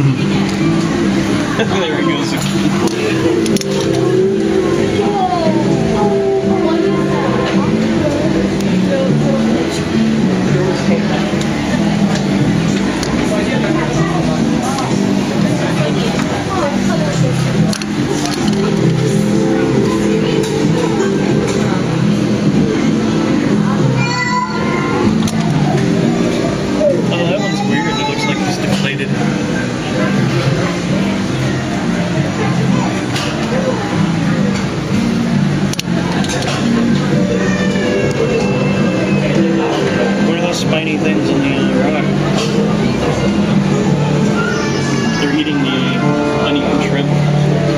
there he goes. Spiny things on the uh, rock? They're eating the uneaten shrimp.